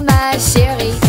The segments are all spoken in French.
ma chérie.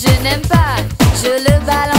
je n'aime pas, je le balance.